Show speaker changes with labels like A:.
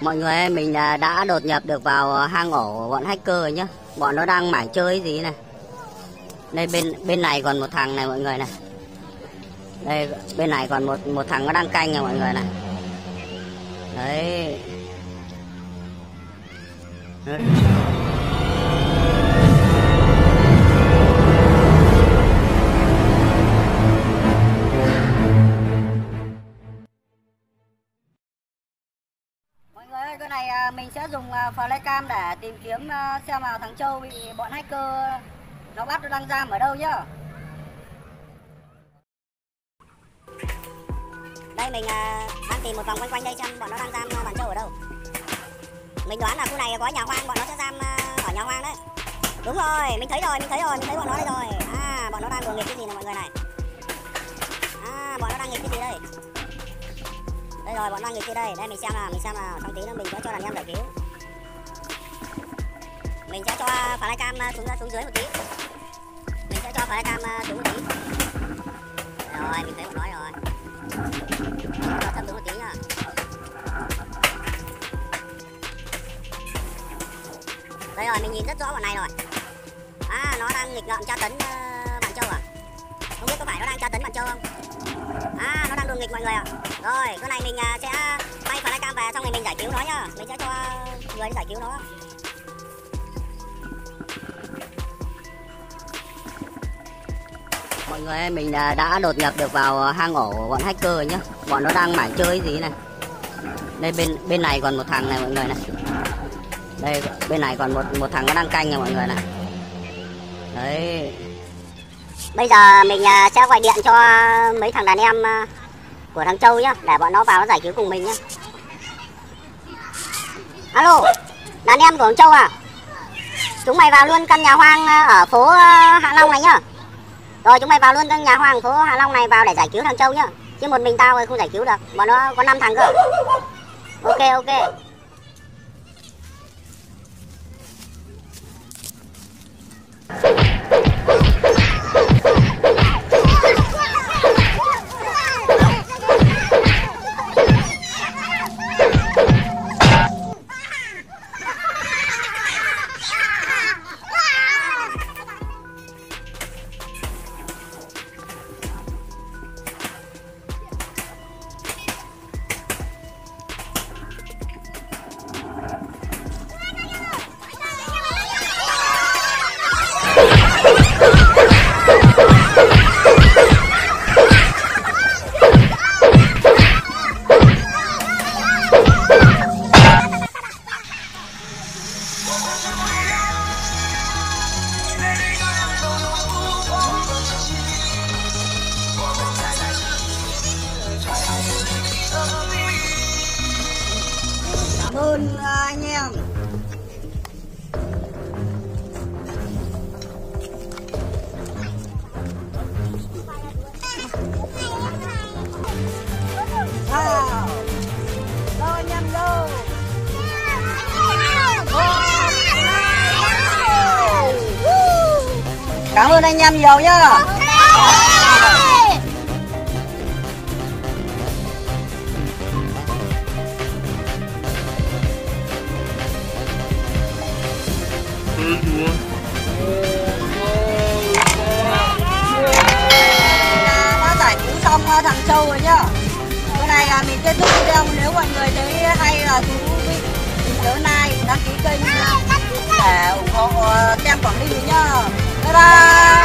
A: Mọi người ơi, mình à, đã đột nhập được vào à, hang ổ của bọn hacker rồi nhá. Bọn nó đang mải chơi gì này. Đây bên bên này còn một thằng này mọi người này. Đây bên này còn một một thằng nó đang canh này mọi người này. Đấy. Đấy. Mình sẽ dùng à, flycam để tìm kiếm xe xem thằng Châu bị bọn hacker nó bắt nó đang giam ở đâu nhá. Đây mình à, đang tìm một vòng quanh quanh đây xem bọn nó đang giam thằng Châu ở đâu. Mình đoán là khu này có nhà hoang, bọn nó sẽ giam ở nhà hoang đấy. Đúng rồi, mình thấy rồi, mình thấy rồi, mình thấy bọn nó đây rồi. À, bọn nó đang đùa nghịch cái gì này mọi người này. À, bọn nó đang nghịch cái gì đây? Đây rồi bọn đang người kia đây. Đây mình xem nào mình xem nào. Trong tí nữa mình sẽ cho đàn em giải cứu. Mình sẽ cho flycam à, xuống à, xuống dưới một tí. Mình sẽ cho flycam à, xuống một tí. Rồi mình thấy một nói rồi. Cho thấp xuống một tí nhá. Đây rồi mình nhìn rất rõ bọn này rồi. À nó đang nghịch ngợm tra tấn uh, bạn châu à? Không biết có phải nó đang tra tấn bạn châu không? À nó đang đùa nghịch mọi người ạ. Rồi cái này mình uh, sẽ bay flycam về xong rồi mình giải cứu nó nhá. Mình sẽ cho người đi giải cứu nó. Mọi người ơi, mình à, đã đột nhập được vào hang ổ của bọn hacker nhá. Bọn nó đang mải chơi gì này. Đây bên bên này còn một thằng này mọi người này. Đây bên này còn một một thằng nó đang canh này mọi người này. Đấy. Bây giờ mình à, sẽ gọi điện cho mấy thằng đàn em à, của thằng Châu nhá, để bọn nó vào nó giải cứu cùng mình nhá. Alo, đàn em của thằng Châu à? Chúng mày vào luôn căn nhà hoang ờ, ở phố ờ, Hạ Long này nhá. Rồi, chúng mày vào luôn căn nhà hoang phố Hạ Long này vào để giải cứu thằng Châu nhá. Chứ một mình tao không giải cứu được, bọn nó có 5 thằng cơ. Ok ok. Cảm ơn à, anh em. Cảm ơn anh em nhiều nhá. Đã giải cứu xong uh, thằng Châu rồi nhá. Cái này là mình kết thúc video. Nếu mọi người thấy hay là thú vị thì nhớ like đăng ký kênh. Để ủng hộ uh, tem Quảng Ninh nhá 拜拜。